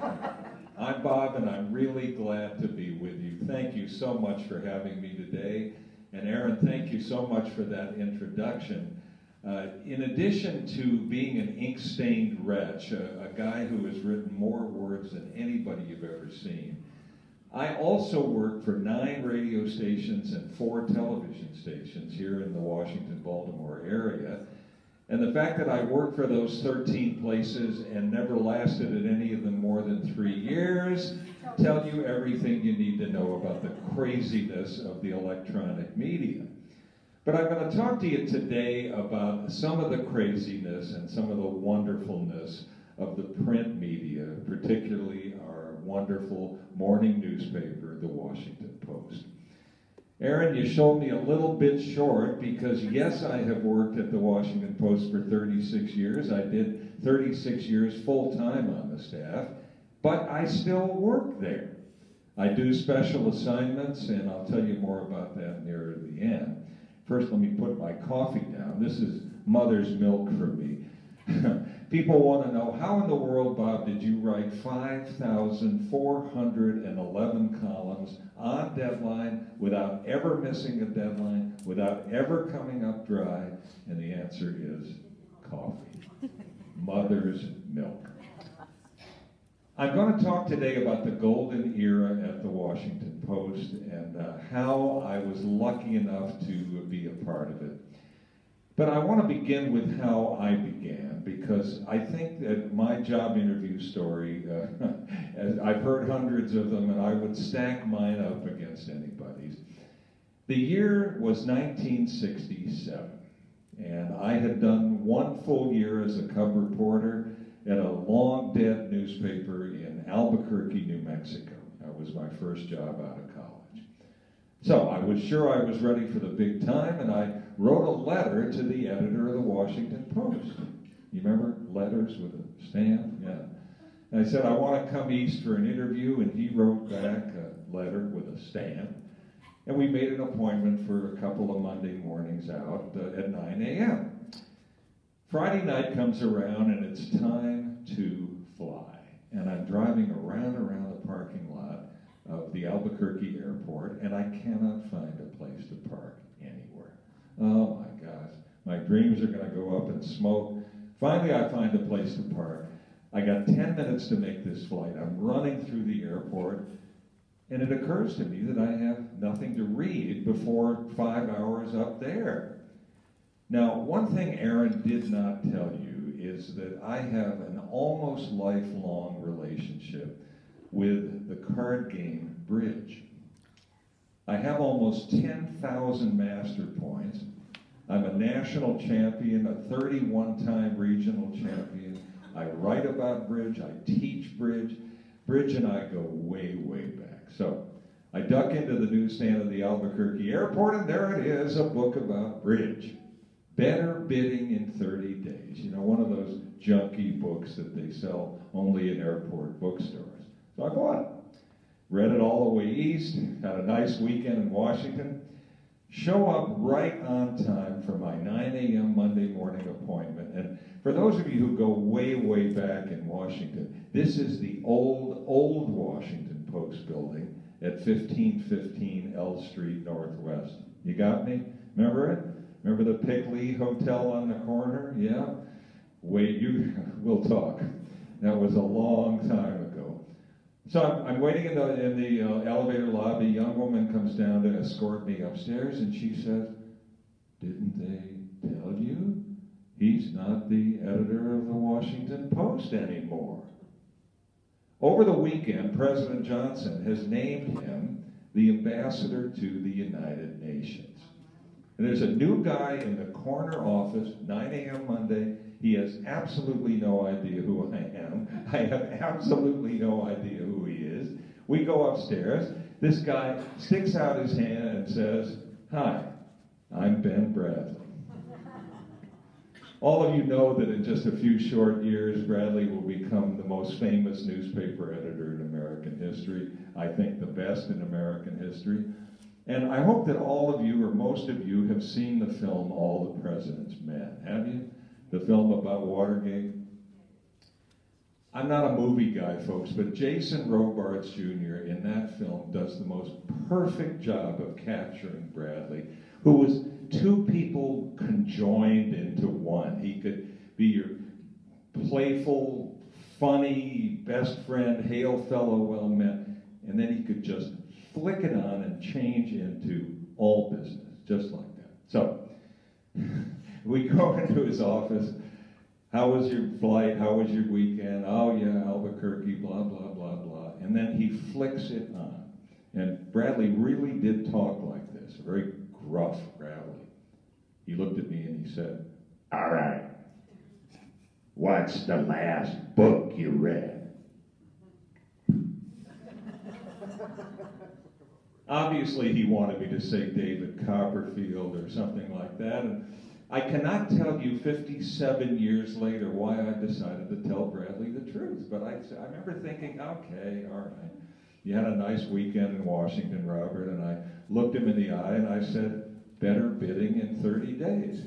I'm Bob, and I'm really glad to be with you. Thank you so much for having me today. And Aaron, thank you so much for that introduction. Uh, in addition to being an ink-stained wretch, a, a guy who has written more words than anybody you've ever seen, I also work for nine radio stations and four television stations here in the Washington, Baltimore area. And the fact that I worked for those 13 places and never lasted at any of them more than three years tell you everything you need to know about the craziness of the electronic media. But I'm going to talk to you today about some of the craziness and some of the wonderfulness of the print media, particularly our wonderful morning newspaper, the Washington Post. Aaron, you showed me a little bit short because, yes, I have worked at the Washington Post for 36 years. I did 36 years full time on the staff, but I still work there. I do special assignments, and I'll tell you more about that near the end. First, let me put my coffee down. This is mother's milk for me. People want to know how in the world, Bob, did you write 5,411 columns on deadline without ever missing a deadline, without ever coming up dry? And the answer is coffee. Mother's milk. I'm going to talk today about the golden era at the Washington Post and uh, how I was lucky enough to be a part of it. But I want to begin with how I began because I think that my job interview story, uh, I've heard hundreds of them and I would stack mine up against anybody's. The year was 1967 and I had done one full year as a cub reporter at a long dead newspaper in Albuquerque, New Mexico. That was my first job out of college. So I was sure I was ready for the big time, and I wrote a letter to the editor of the Washington Post. You remember letters with a stamp? Yeah. And I said, I want to come east for an interview, and he wrote back a letter with a stamp. And we made an appointment for a couple of Monday mornings out uh, at 9 a.m. Friday night comes around, and it's time to fly. And I'm driving around around the parking lot of the Albuquerque airport, and I cannot find a place to park. Oh my gosh, my dreams are going to go up in smoke. Finally, I find a place to park. I got 10 minutes to make this flight. I'm running through the airport, and it occurs to me that I have nothing to read before five hours up there. Now, one thing Aaron did not tell you is that I have an almost lifelong relationship with the card game Bridge. I have almost 10,000 master points. I'm a national champion, a 31 time regional champion. I write about bridge, I teach bridge. Bridge and I go way, way back. So I duck into the newsstand of the Albuquerque airport, and there it is a book about bridge. Better bidding in 30 days. You know, one of those junky books that they sell only in airport bookstores. So I bought it. Read it all the way east, had a nice weekend in Washington. Show up right on time for my 9 a.m. Monday morning appointment. And for those of you who go way, way back in Washington, this is the old, old Washington Post building at 1515 L Street Northwest. You got me? Remember it? Remember the Pickley Hotel on the corner? Yeah? Wait, you, we'll talk. That was a long time. So I'm, I'm waiting in the, in the uh, elevator lobby. A young woman comes down to escort me upstairs, and she says, Didn't they tell you? He's not the editor of the Washington Post anymore. Over the weekend, President Johnson has named him the ambassador to the United Nations. And there's a new guy in the corner office, 9 a.m. Monday. He has absolutely no idea who I am. I have absolutely no idea who. We go upstairs. This guy sticks out his hand and says, Hi, I'm Ben Bradlee. All of you know that in just a few short years, Bradlee will become the most famous newspaper editor in American history. I think the best in American history. And I hope that all of you, or most of you, have seen the film All the President's Men. Have you? The film about Watergate? I'm not a movie guy, folks, but Jason Robards Jr. in that film does the most perfect job of capturing Bradlee, who was two people conjoined into one. He could be your playful, funny best friend, hail fellow well met, and then he could just flick it on and change into all business, just like that. So we go into his office. How was your flight? How was your weekend? Oh yeah, Albuquerque, blah blah blah blah. And then he flicks it on. And Bradlee really did talk like this, very gruff, gravelly. He looked at me and he said, All right, what's the last book you read? Obviously, he wanted me to say David Copperfield or something like that. And I cannot tell you 57 years later why I decided to tell Bradlee the truth. But I, I remember thinking, okay, all right. You had a nice weekend in Washington, Robert. And I looked him in the eye and I said, better bidding in 30 days.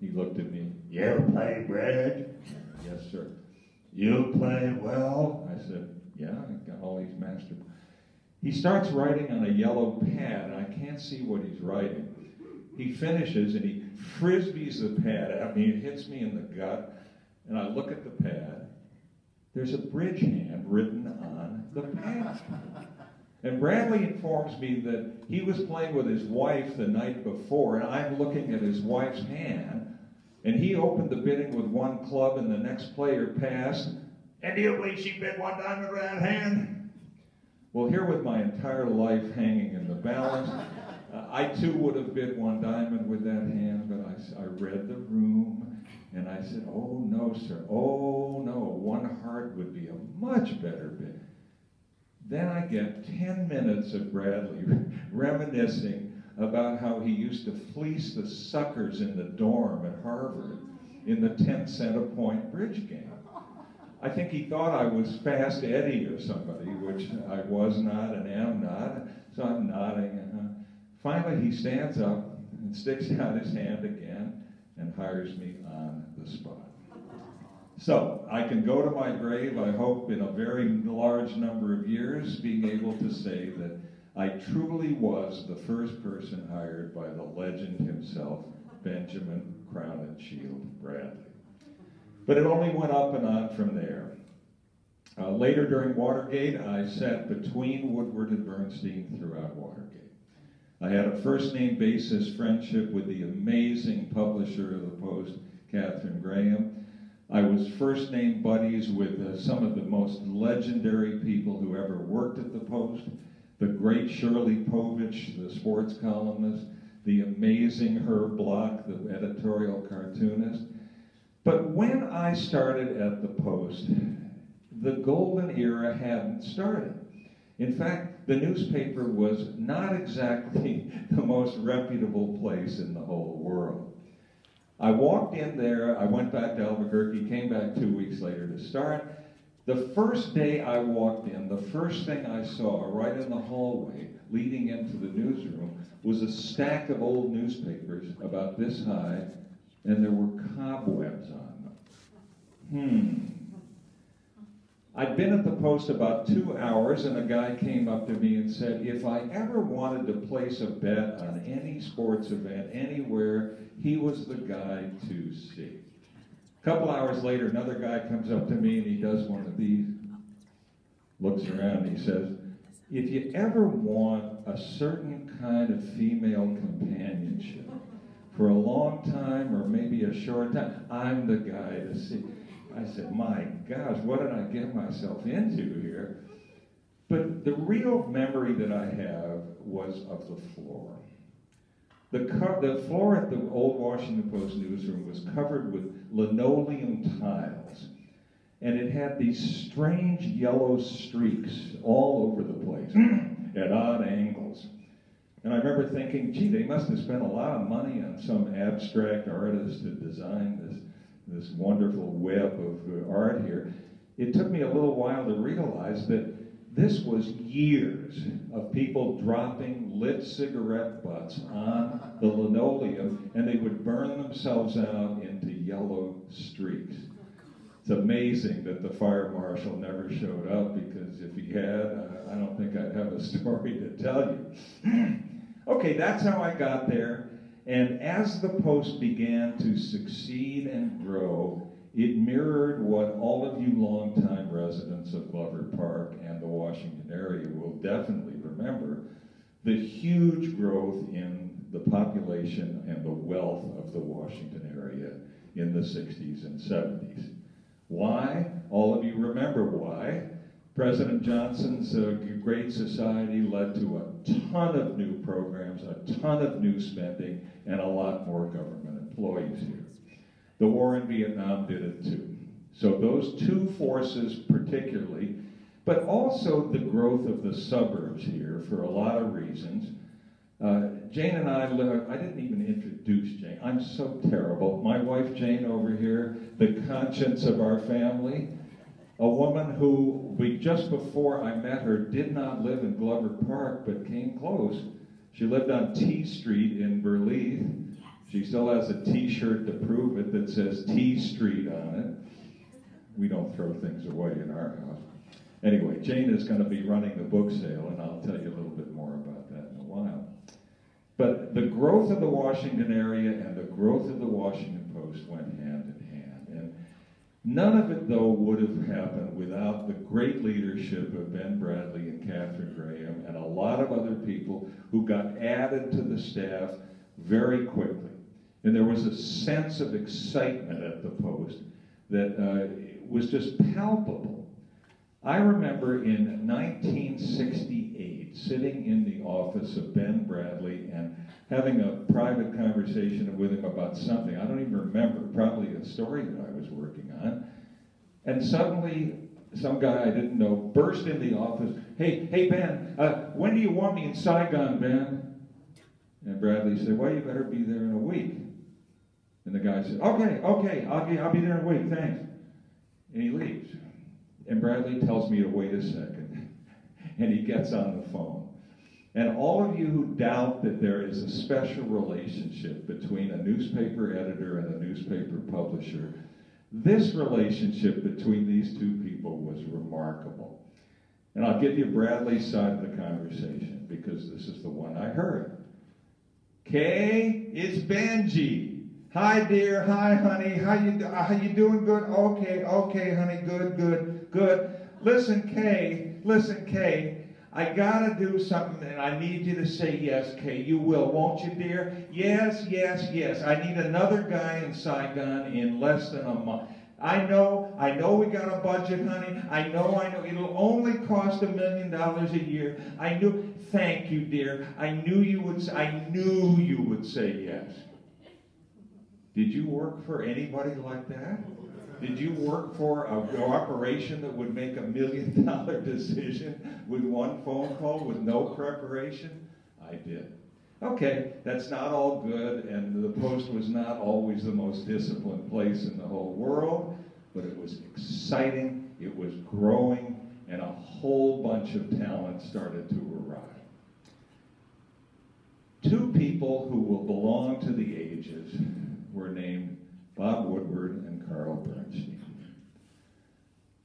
He looked at me, you play Brad? Yes, sir. You play well? I said, yeah, I got all these master he starts writing on a yellow pad, and I can't see what he's writing. He finishes and he frisbees the pad at me. It hits me in the gut, and I look at the pad. There's a bridge hand written on the pad. And Bradlee informs me that he was playing with his wife the night before, and I'm looking at his wife's hand. And he opened the bidding with one club, and the next player passed. And you believe she bid one diamond with that hand? Well, here with my entire life hanging in the balance, uh, I too would have bid one diamond with that hand, but I, I read the room and I said, oh no, sir, oh no, one heart would be a much better bid. Then I get 10 minutes of Bradlee reminiscing about how he used to fleece the suckers in the dorm at Harvard in the 10 cent a point bridge game. I think he thought I was Fast Eddie or somebody, which I was not and am not. So I'm nodding. Finally, he stands up and sticks out his hand again and hires me on the spot. So I can go to my grave, I hope, in a very large number of years, being able to say that I truly was the first person hired by the legend himself, Benjamin Crowninshield Bradlee. But it only went up and on from there. Uh, later during Watergate, I sat between Woodward and Bernstein throughout Watergate. I had a first name basis friendship with the amazing publisher of the Post, Katharine Graham. I was first name buddies with uh, some of the most legendary people who ever worked at the Post. The great Shirley Povich, the sports columnist, the amazing Herb Block, the editorial cartoonist, but when I started at the Post, the golden era hadn't started. In fact, the newspaper was not exactly the most reputable place in the whole world. I walked in there, I went back to Albuquerque, came back two weeks later to start. The first day I walked in, the first thing I saw right in the hallway leading into the newsroom was a stack of old newspapers about this high and there were cobwebs on them. Hmm. I'd been at the post about two hours, and a guy came up to me and said, if I ever wanted to place a bet on any sports event anywhere, he was the guy to see. A couple hours later, another guy comes up to me and he does one of these, looks around, and he says, if you ever want a certain kind of female companionship, for a long time or maybe a short time, I'm the guy to see. I said, my gosh, what did I get myself into here? But the real memory that I have was of the floor. The, co- the floor at the old Washington Post newsroom was covered with linoleum tiles. And it had these strange yellow streaks all over the place at odd angles. And I remember thinking, gee, they must have spent a lot of money on some abstract artist to design this, this wonderful web of uh, art here. It took me a little while to realize that this was years of people dropping lit cigarette butts on the linoleum and they would burn themselves out into yellow streaks. It's amazing that the fire marshal never showed up because if he had, I don't think I'd have a story to tell you. okay, that's how I got there. And as the Post began to succeed and grow, it mirrored what all of you longtime residents of Glover Park and the Washington area will definitely remember the huge growth in the population and the wealth of the Washington area in the 60s and 70s. Why? All of you remember why. President Johnson's uh, Great Society led to a ton of new programs, a ton of new spending, and a lot more government employees here. The war in Vietnam did it too. So those two forces particularly, but also the growth of the suburbs here for a lot of reasons. Uh, Jane and I live, I didn't even introduce Jane. I'm so terrible. My wife Jane over here, the conscience of our family, a woman who we just before I met her did not live in Glover Park but came close. She lived on T Street in Burleith she still has a T-shirt to prove it that says T Street on it. We don't throw things away in our house. Anyway, Jane is going to be running the book sale, and I'll tell you a little bit more about that in a while. But the growth of the Washington area and the growth of the Washington Post went hand in hand. None of it, though, would have happened without the great leadership of Ben Bradlee and Katharine Graham and a lot of other people who got added to the staff very quickly. And there was a sense of excitement at the Post that uh, was just palpable. I remember in 1968 sitting in the office of Ben Bradlee and having a private conversation with him about something. I don't even remember, probably a story that I was working on. And suddenly, some guy I didn't know burst in the office. Hey, hey, Ben, uh, when do you want me in Saigon, Ben? And Bradlee said, Well, you better be there in a week. And the guy said, okay, okay, I'll be, I'll be there in a week, thanks. And he leaves. And Bradlee tells me to wait a second. and he gets on the phone. And all of you who doubt that there is a special relationship between a newspaper editor and a newspaper publisher, this relationship between these two people was remarkable. And I'll give you Bradlee's side of the conversation because this is the one I heard. Kay, it's Benji. Hi, dear. Hi, honey. How you how you doing? Good. Okay. Okay, honey. Good. Good. Good. Listen, Kay. Listen, Kay. I gotta do something, and I need you to say yes, Kay. You will, won't you, dear? Yes, yes, yes. I need another guy in Saigon in less than a month. I know, I know we got a budget, honey. I know, I know. It'll only cost a million dollars a year. I knew. Thank you, dear. I knew you would. I knew you would say yes. Did you work for anybody like that? Did you work for a corporation that would make a million dollar decision with one phone call with no preparation? I did. Okay, that's not all good, and the Post was not always the most disciplined place in the whole world, but it was exciting, it was growing, and a whole bunch of talent started to arrive. Two people who will belong to the ages were named Bob Woodward Carl Bernstein.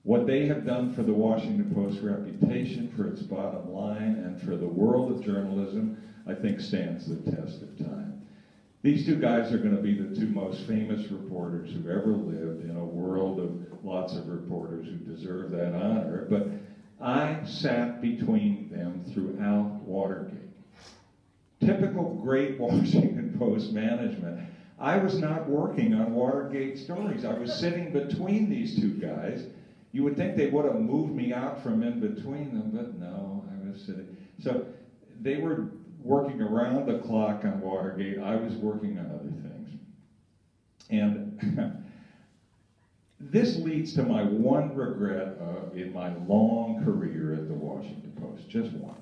What they have done for the Washington Post reputation, for its bottom line, and for the world of journalism, I think stands the test of time. These two guys are going to be the two most famous reporters who ever lived in a world of lots of reporters who deserve that honor. But I sat between them throughout Watergate. Typical great Washington Post management I was not working on Watergate stories. I was sitting between these two guys. You would think they would have moved me out from in between them, but no, I was sitting. So they were working around the clock on Watergate. I was working on other things. And this leads to my one regret uh, in my long career at the Washington Post, just one.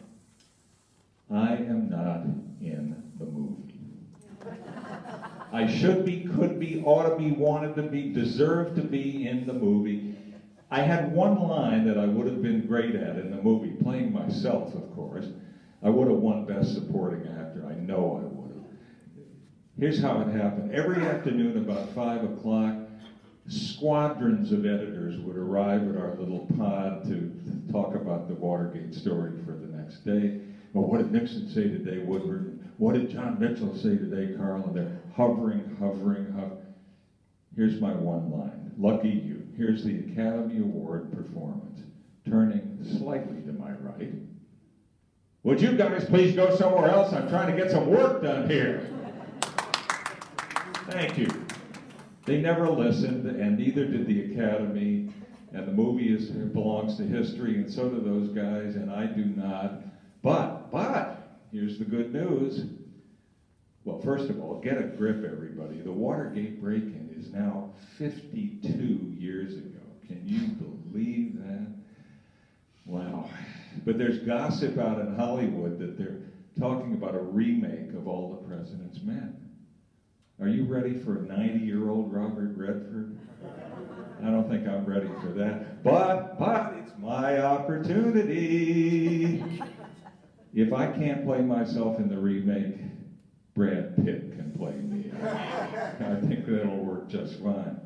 I am not in the movie. I should be, could be, ought to be, wanted to be, deserved to be in the movie. I had one line that I would have been great at in the movie, playing myself, of course. I would have won Best Supporting Actor. I know I would have. Here's how it happened. Every afternoon about 5 o'clock, squadrons of editors would arrive at our little pod to talk about the Watergate story for the next day. Well, what did Nixon say today, Woodward? What did John Mitchell say today, Carl? And they're hovering, hovering, hovering. Here's my one line. Lucky you. Here's the Academy Award performance. Turning slightly to my right. Would you guys please go somewhere else? I'm trying to get some work done here. Thank you. They never listened, and neither did the Academy. And the movie is, belongs to history, and so do those guys, and I do not. But, but, here's the good news. Well, first of all, get a grip, everybody. The Watergate break in is now 52 years ago. Can you believe that? Wow. But there's gossip out in Hollywood that they're talking about a remake of All the President's Men. Are you ready for a 90 year old Robert Redford? I don't think I'm ready for that. But, but, it's my opportunity. If I can't play myself in the remake, Brad Pitt can play me. I think that'll work just fine.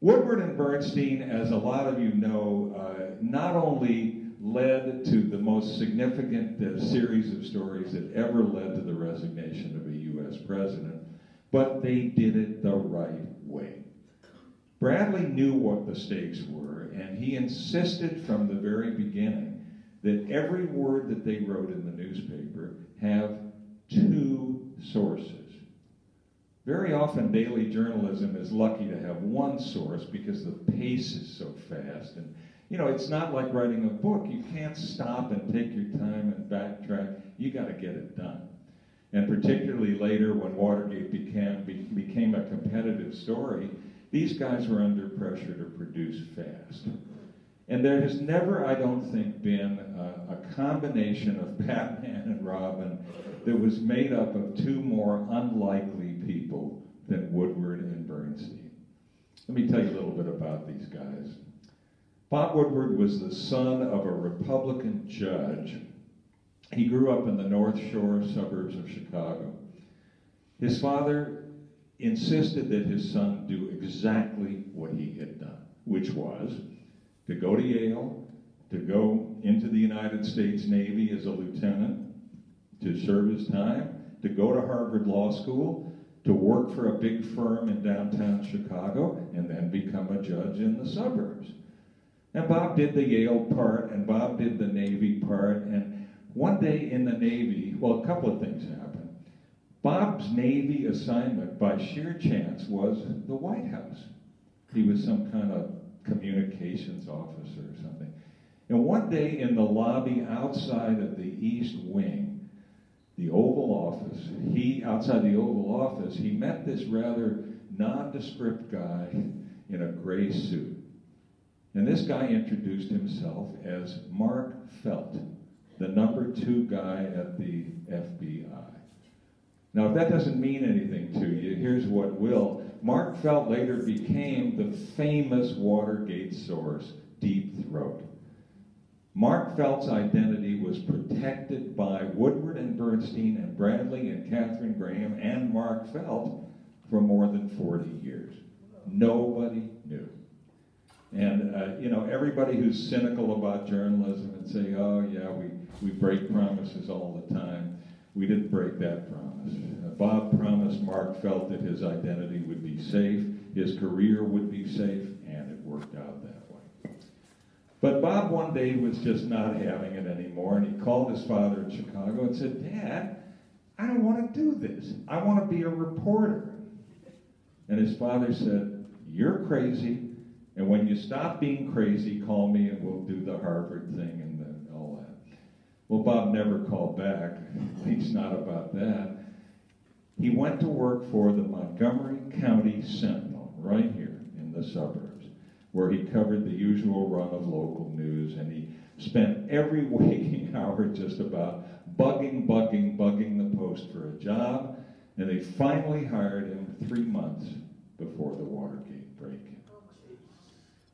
Woodward and Bernstein, as a lot of you know, uh, not only led to the most significant uh, series of stories that ever led to the resignation of a U.S. president, but they did it the right way. Bradlee knew what the stakes were, and he insisted from the very beginning that every word that they wrote in the newspaper have two sources. Very often, daily journalism is lucky to have one source because the pace is so fast. And, you know, it's not like writing a book. You can't stop and take your time and backtrack. You got to get it done and particularly later when Watergate became, became a competitive story, these guys were under pressure to produce fast. And there has never, I don't think, been a, a, combination of Batman and Robin that was made up of two more unlikely people than Woodward and Bernstein. Let me tell you a little bit about these guys. Bob Woodward was the son of a Republican judge he grew up in the North Shore suburbs of Chicago. His father insisted that his son do exactly what he had done, which was to go to Yale, to go into the United States Navy as a lieutenant, to serve his time, to go to Harvard Law School, to work for a big firm in downtown Chicago, and then become a judge in the suburbs. And Bob did the Yale part, and Bob did the Navy part, and one day in the Navy, well, a couple of things happened. Bob's Navy assignment, by sheer chance, was the White House. He was some kind of communications officer or something. And one day in the lobby outside of the East Wing, the Oval Office, he, outside the Oval Office, he met this rather nondescript guy in a gray suit. And this guy introduced himself as Mark Felt the number two guy at the FBI. Now, if that doesn't mean anything to you, here's what will. Mark Felt later became the famous Watergate source, Deep Throat. Mark Felt's identity was protected by Woodward and Bernstein and Bradlee and Katharine Graham and Mark Felt for more than 40 years. Nobody knew. And, uh, you know, everybody who's cynical about journalism and say, oh, yeah, we, we break promises all the time, we didn't break that promise. Bob promised Mark Felt that his identity would be safe, his career would be safe, and it worked out that way. But Bob one day was just not having it anymore, and he called his father in Chicago and said, Dad, I don't want to do this. I want to be a reporter. And his father said, You're crazy. And when you stop being crazy, call me and we'll do the Harvard thing and the, all that. Well, Bob never called back. He's not about that. He went to work for the Montgomery County Sentinel right here in the suburbs, where he covered the usual run of local news, and he spent every waking hour just about bugging, bugging, bugging the Post for a job, and they finally hired him three months before the Watergate break.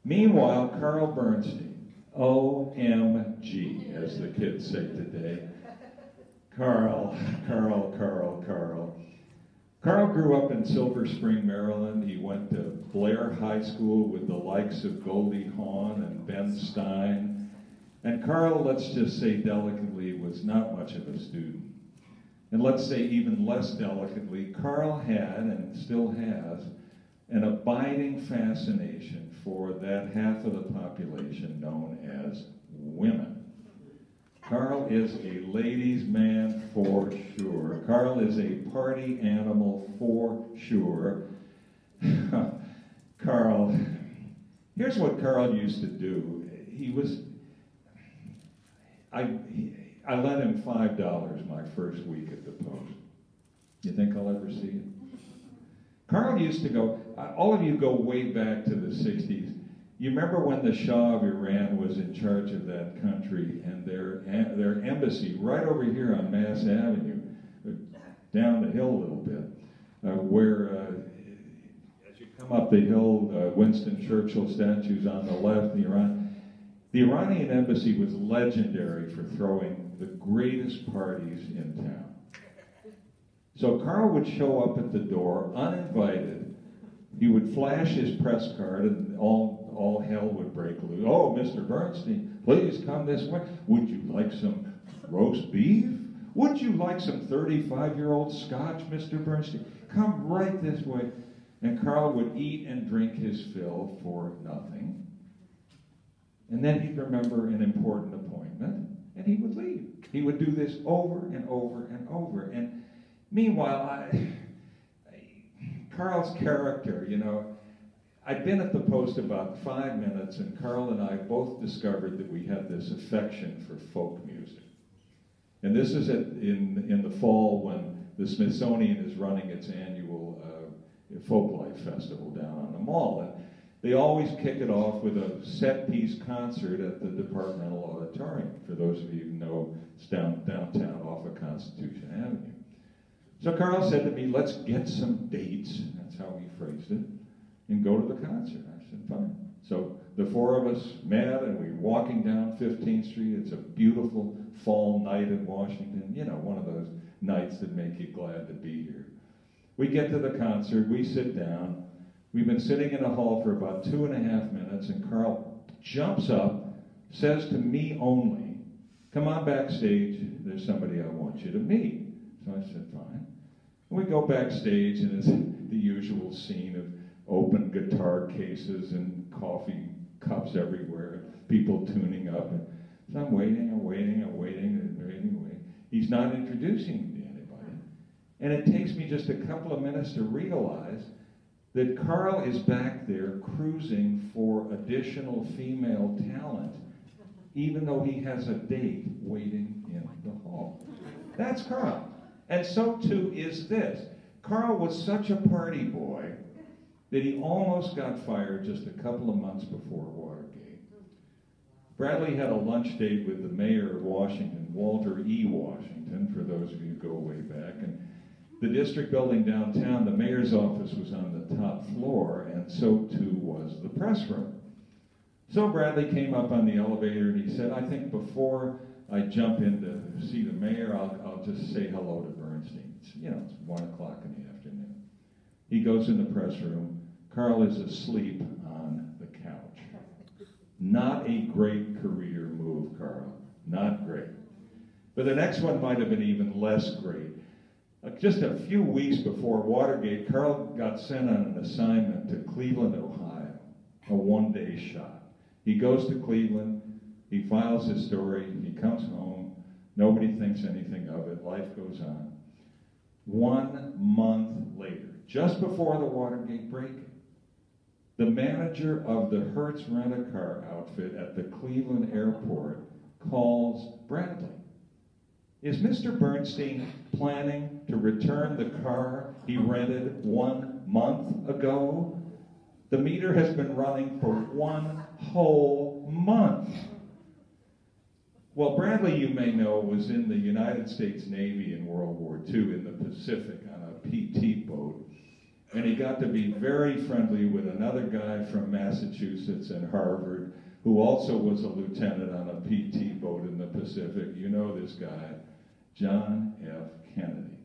Meanwhile, Carl Bernstein, OMG, as the kids say today. Carl, Carl, Carl, Carl. Carl grew up in Silver Spring, Maryland. He went to Blair High School with the likes of Goldie Hawn and Ben Stein. And Carl, let's just say delicately, was not much of a student. And let's say even less delicately, Carl had and still has an abiding fascination for that half of the population known as women. Carl is a ladies' man for sure. Carl is a party animal for sure. Carl, here's what Carl used to do. He was, I, I lent him five dollars my first week at the post. You think I'll ever see it? Carl used to go. All of you go way back to the '60s. You remember when the Shah of Iran was in charge of that country, and their their embassy right over here on Mass Avenue, down the hill a little bit, uh, where uh, as you come up the hill, uh, Winston Churchill statues on the left, the Iran, the Iranian embassy was legendary for throwing the greatest parties in town. So Carl would show up at the door uninvited. He would flash his press card, and all all hell would break loose. Oh, Mr. Bernstein, please come this way. Would you like some roast beef? Would you like some 35 year old scotch, Mr. Bernstein? Come right this way. And Carl would eat and drink his fill for nothing. And then he'd remember an important appointment and he would leave. He would do this over and over and over. And meanwhile, I, Carl's character, you know, I'd been at the post about five minutes, and Carl and I both discovered that we had this affection for folk music. And this is at, in, in the fall when the Smithsonian is running its annual uh, Folklife Festival down on the mall. And they always kick it off with a set piece concert at the Departmental Auditorium, for those of you who know it's down, downtown off of Constitution Avenue. So Carl said to me, let's get some dates, that's how he phrased it, and go to the concert. I said, fine. So the four of us met and we were walking down 15th Street. It's a beautiful fall night in Washington, you know, one of those nights that make you glad to be here. We get to the concert, we sit down. We've been sitting in a hall for about two and a half minutes, and Carl jumps up, says to me only, Come on backstage, there's somebody I want you to meet. So I said, Fine. And we go backstage, and it's the usual scene of open guitar cases and coffee cups everywhere, people tuning up. And so I'm waiting, I'm waiting, I'm waiting, and waiting, waiting. He's not introducing me to anybody. And it takes me just a couple of minutes to realize that Carl is back there cruising for additional female talent, even though he has a date waiting in the hall. That's Carl. And so too is this. Carl was such a party boy that he almost got fired just a couple of months before Watergate. Bradlee had a lunch date with the mayor of Washington, Walter E. Washington, for those of you who go way back. And the district building downtown, the mayor's office was on the top floor, and so too was the press room. So Bradlee came up on the elevator and he said, I think before I jump in to see the mayor, I'll, I'll just say hello to you know, it's one o'clock in the afternoon. He goes in the press room. Carl is asleep on the couch. Not a great career move, Carl. Not great. But the next one might have been even less great. Uh, just a few weeks before Watergate, Carl got sent on an assignment to Cleveland, Ohio, a one day shot. He goes to Cleveland, he files his story, he comes home, nobody thinks anything of it, life goes on. One month later, just before the Watergate break the manager of the Hertz rent-a-car outfit at the Cleveland airport calls Bradlee. Is Mr. Bernstein planning to return the car he rented one month ago? The meter has been running for one whole month. Well, Bradlee, you may know, was in the United States Navy in World War II in the Pacific on a PT boat and he got to be very friendly with another guy from Massachusetts and Harvard who also was a lieutenant on a PT boat in the Pacific. You know this guy, John F. Kennedy.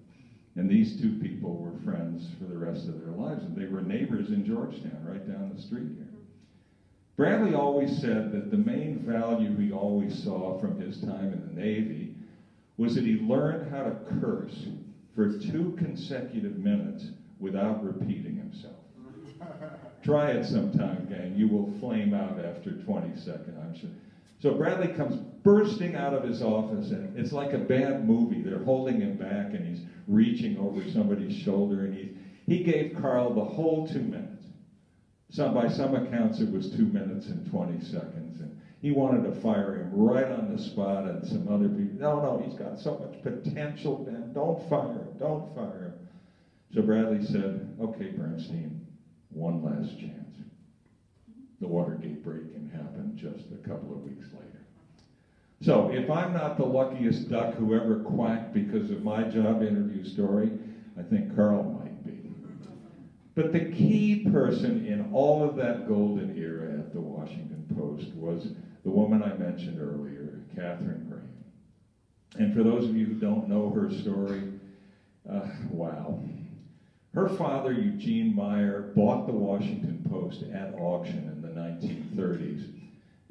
And these two people were friends for the rest of their lives, and they were neighbors in Georgetown, right down the street here. Bradlee always said that the main value he always saw from his time in the Navy was that he learned how to curse for two consecutive minutes without repeating himself. Try it sometime, gang. You will flame out after 20 seconds, I'm sure. So Bradlee comes bursting out of his office, and it's like a bad movie. They're holding him back, and he's reaching over somebody's shoulder, and he, he gave Carl the whole two minutes. Some, by some accounts, it was two minutes and 20 seconds, and he wanted to fire him right on the spot, and some other people, no, no, he's got so much potential, Ben, don't fire him, don't fire him. So Bradlee said, okay, Bernstein, one last chance. The Watergate break-in happened just a couple of weeks later. So if I'm not the luckiest duck who ever quacked because of my job interview story, I think Carl. But the key person in all of that golden era at the Washington Post was the woman I mentioned earlier, Katharine Graham. And for those of you who don't know her story, uh, wow. Her father, Eugene Meyer, bought the Washington Post at auction in the 1930s.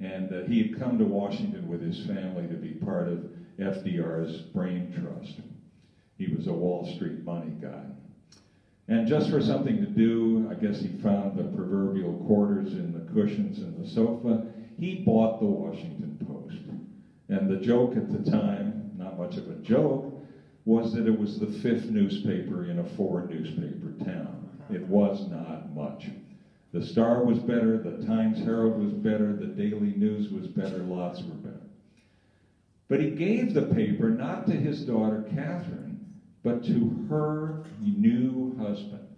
And uh, he had come to Washington with his family to be part of FDR's brain trust. He was a Wall Street money guy. And just for something to do, I guess he found the proverbial quarters in the cushions in the sofa. He bought the Washington Post. And the joke at the time, not much of a joke, was that it was the fifth newspaper in a four newspaper town. It was not much. The Star was better, the Times Herald was better, the Daily News was better, lots were better. But he gave the paper not to his daughter Katharine, but to her new husband,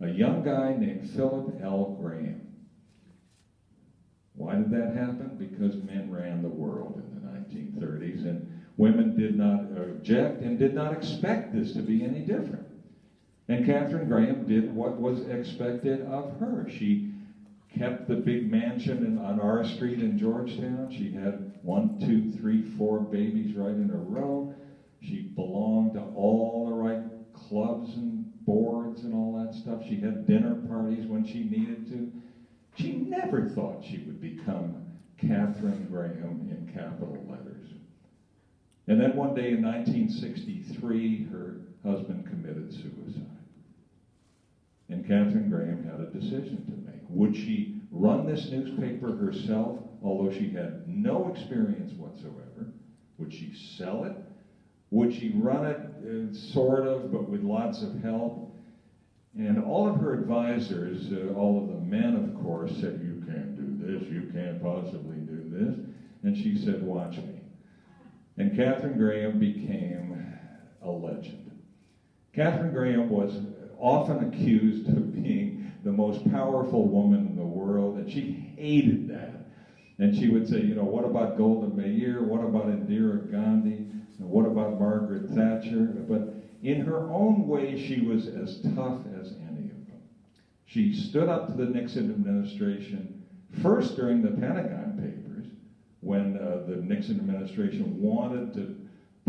a young guy named Philip L. Graham. Why did that happen? Because men ran the world in the 1930s, and women did not object and did not expect this to be any different. And Katharine Graham did what was expected of her. She kept the big mansion in, on R Street in Georgetown. She had one, two, three, four babies right in a row. She belonged to all the right clubs and boards and all that stuff. She had dinner parties when she needed to. She never thought she would become Katharine Graham in capital letters. And then one day in 1963, her husband committed suicide. And Katharine Graham had a decision to make. Would she run this newspaper herself, although she had no experience whatsoever? Would she sell it? Would she run it uh, sort of, but with lots of help? And all of her advisors, uh, all of the men, of course, said, You can't do this, you can't possibly do this. And she said, Watch me. And Katharine Graham became a legend. Katharine Graham was often accused of being the most powerful woman in the world, and she hated that. And she would say, you know, what about Golda Meir? What about Indira Gandhi? And what about Margaret Thatcher? But in her own way, she was as tough as any of them. She stood up to the Nixon administration, first during the Pentagon Papers, when uh, the Nixon administration wanted to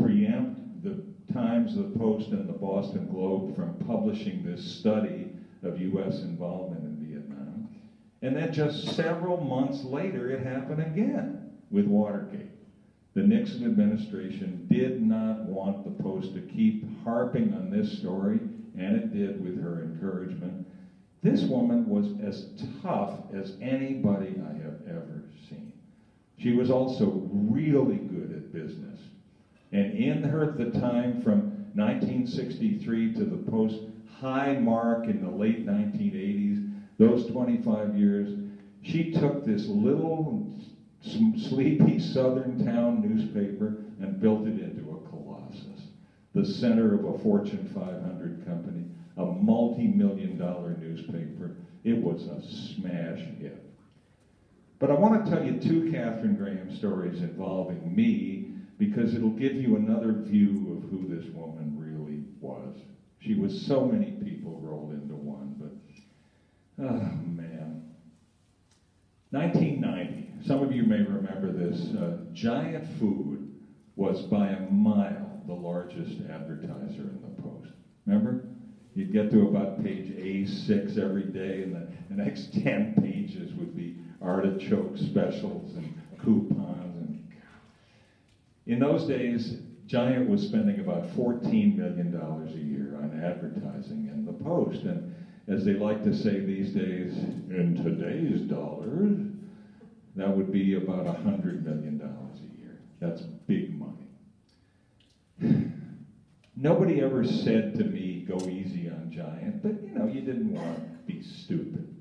preempt the Times, the Post, and the Boston Globe from publishing this study of U.S. involvement in Vietnam. And then just several months later, it happened again with Watergate. The Nixon administration did not want the Post to keep harping on this story, and it did with her encouragement. This woman was as tough as anybody I have ever seen. She was also really good at business. And in her, the time from 1963 to the post high mark in the late 1980s, those 25 years, she took this little sleepy southern town newspaper and built it into a colossus, the center of a Fortune 500 company, a multi-million dollar newspaper. It was a smash hit. But I want to tell you two Katharine Graham stories involving me because it'll give you another view of who this woman really was. She was so many people rolled into one, but oh man. 1990, some of you may remember this. Uh, Giant Food was by a mile the largest advertiser in the Post. Remember? You'd get to about page A6 every day, and the, the next 10 pages would be artichoke specials and coupons. And in those days, Giant was spending about $14 million a year on advertising in the Post. And as they like to say these days, in today's dollars, that would be about $100 million a year. That's big money. Nobody ever said to me, go easy on Giant, but you know, you didn't want to be stupid.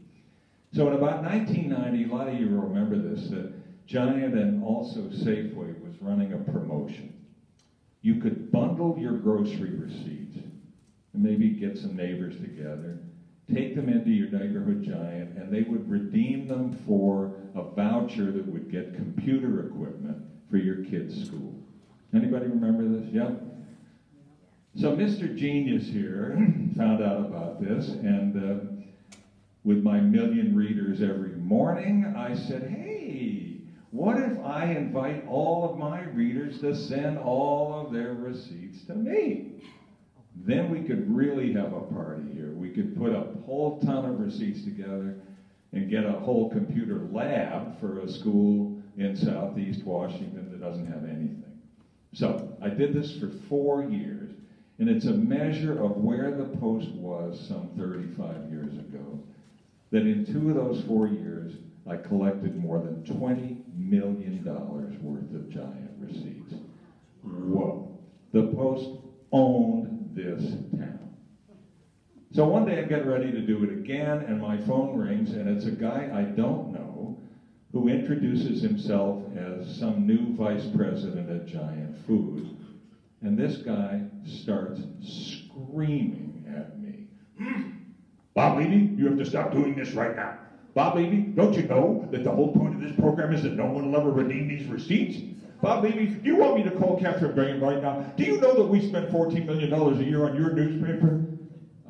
So in about 1990, a lot of you remember this, that Giant and also Safeway was running a promotion. You could bundle your grocery receipts and maybe get some neighbors together, take them into your neighborhood Giant, and they would redeem them for a voucher that would get computer equipment for your kid's school. Anybody remember this? Yeah? So Mr. Genius here found out about this, and uh, with my million readers every morning, I said, hey, what if I invite all of my readers to send all of their receipts to me? Then we could really have a party here. We could put a whole ton of receipts together and get a whole computer lab for a school in southeast Washington that doesn't have anything. So I did this for four years, and it's a measure of where the Post was some 35 years ago. That in two of those four years, I collected more than $20 million worth of giant receipts. Mm. Whoa. The Post owned this town. So one day I'm getting ready to do it again, and my phone rings, and it's a guy I don't know who introduces himself as some new vice president at Giant Food. And this guy starts screaming at me. Hmm. Bob Levey, you have to stop doing this right now. Bob Levey, don't you know that the whole point of this program is that no one will ever redeem these receipts? Bob Levey, do you want me to call Katharine Graham right now? Do you know that we spend $14 million a year on your newspaper?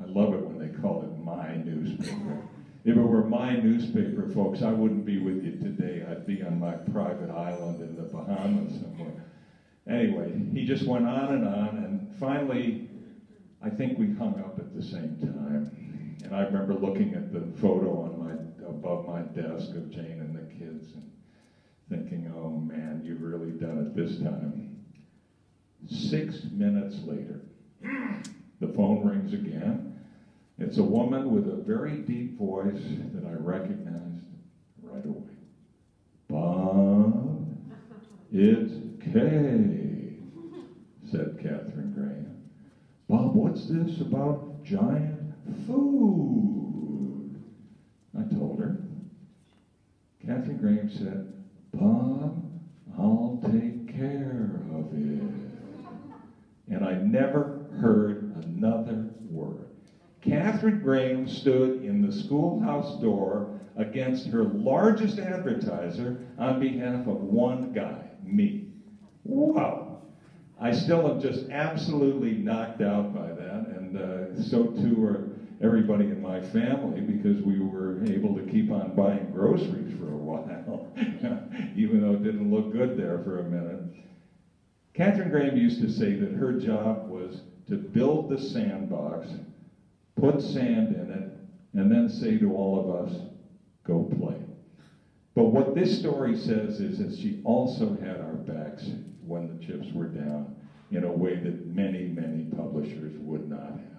I love it when they call it my newspaper. If it were my newspaper, folks, I wouldn't be with you today. I'd be on my private island in the Bahamas somewhere. Anyway, he just went on and on, and finally, I think we hung up at the same time. And I remember looking at the photo on my above my desk of Jane and the kids and thinking, oh man, you've really done it this time. Six minutes later, the phone rings again. It's a woman with a very deep voice that I recognized right away. Bob, it's Kay, said Katharine Graham. Bob, what's this about giant food? I told her. Katharine Graham said, Bob, I'll take care of it. And I never heard another. Katharine Graham stood in the schoolhouse door against her largest advertiser on behalf of one guy, me. Wow. I still am just absolutely knocked out by that, and uh, so too are everybody in my family because we were able to keep on buying groceries for a while, even though it didn't look good there for a minute. Katharine Graham used to say that her job was to build the sandbox, put sand in it, and then say to all of us, go play. But what this story says is that she also had our backs when the chips were down in a way that many, many publishers would not have.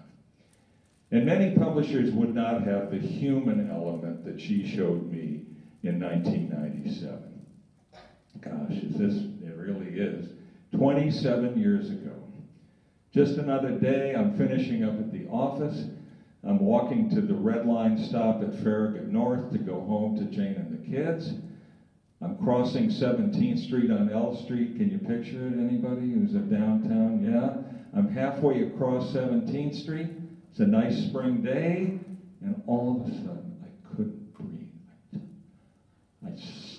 And many publishers would not have the human element that she showed me in 1997. Gosh, is this, it really is. 27 years ago. Just another day, I'm finishing up at the office. I'm walking to the Red Line stop at Farragut North to go home to Jane and the kids. I'm crossing 17th Street on L Street. Can you picture it, anybody who's a downtown? Yeah. I'm halfway across 17th Street. It's a nice spring day, and all of a sudden I couldn't breathe. I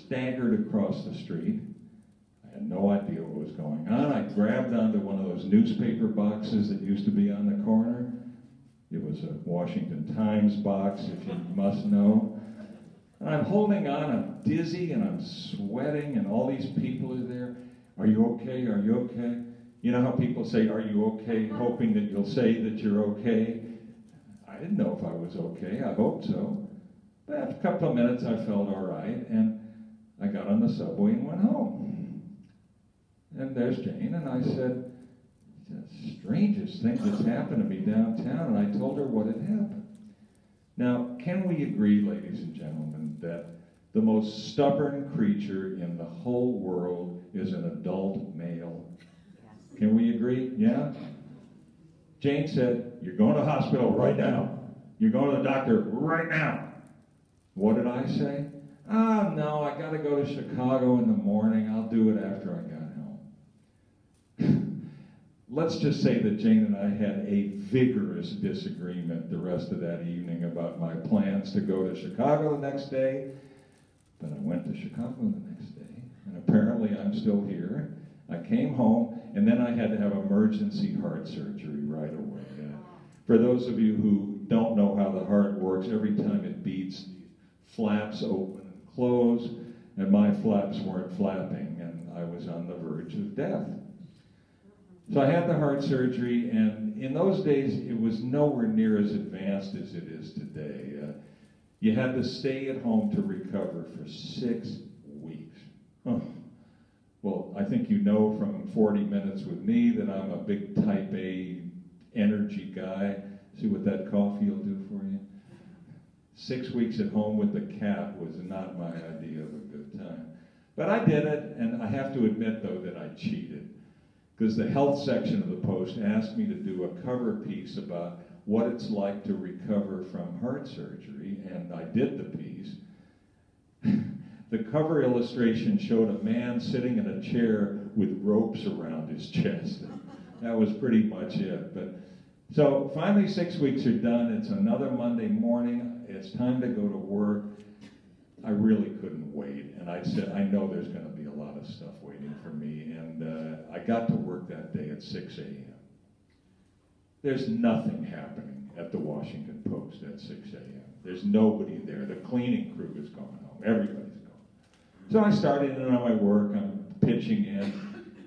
staggered across the street. I had no idea what was going on. I grabbed onto one of those newspaper boxes that used to be on the corner. It was a Washington Times box, if you must know. And I'm holding on, I'm dizzy and I'm sweating, and all these people are there. Are you okay? Are you okay? You know how people say, Are you okay? hoping that you'll say that you're okay. I didn't know if I was okay. I hoped so. But after a couple of minutes, I felt all right, and I got on the subway and went home. And there's Jane, and I said, The strangest thing that's happened to me downtown, and I told her what had happened. Now, can we agree, ladies and gentlemen, that the most stubborn creature in the whole world is an adult male? Can we agree? Yeah? Jane said, You're going to hospital right now. You're going to the doctor right now. What did I say? Ah, oh, no, I got to go to Chicago in the morning. I'll do it after I home. Let's just say that Jane and I had a vigorous disagreement the rest of that evening about my plans to go to Chicago the next day. But I went to Chicago the next day, and apparently I'm still here. I came home, and then I had to have emergency heart surgery right away. For those of you who don't know how the heart works, every time it beats, the flaps open and close, and my flaps weren't flapping, and I was on the verge of death. So I had the heart surgery, and in those days, it was nowhere near as advanced as it is today. Uh, you had to stay at home to recover for six weeks. Oh. Well, I think you know from 40 minutes with me that I'm a big type A energy guy. See what that coffee will do for you? Six weeks at home with the cat was not my idea of a good time. But I did it, and I have to admit, though, that I cheated. Because the health section of the Post asked me to do a cover piece about what it's like to recover from heart surgery, and I did the piece. The cover illustration showed a man sitting in a chair with ropes around his chest. that was pretty much it. But so finally, six weeks are done. It's another Monday morning. It's time to go to work. I really couldn't wait, and I said, I know there's going to be a lot of stuff waiting for me. And uh, I got to work at 6 a.m. There's nothing happening at the Washington Post at 6 a.m. There's nobody there. The cleaning crew is gone home. Everybody's gone. so I started in on my work, I'm pitching in.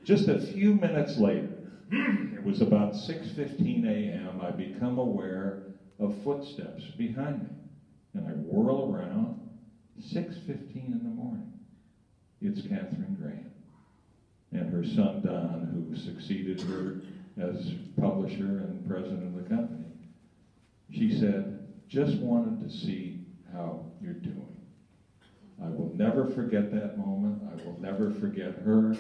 Just a few minutes later, it was about 6.15 a.m., I become aware of footsteps behind me. And I whirl around, 6.15 in the morning. It's Katharine Graham and her son Don, who succeeded her as publisher and president of the company. She said, just wanted to see how you're doing. I will never forget that moment. I will never forget her.